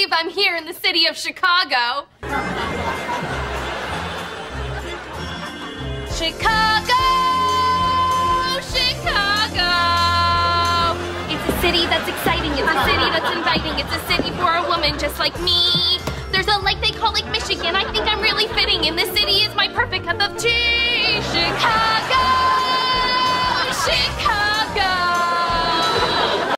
believe I'm here in the city of Chicago. Chicago, Chicago. It's a city that's exciting. It's a city that's inviting. It's a city for a woman just like me. There's a lake they call Lake Michigan. I think I'm really fitting And This city is my perfect cup of tea. Chicago, Chicago.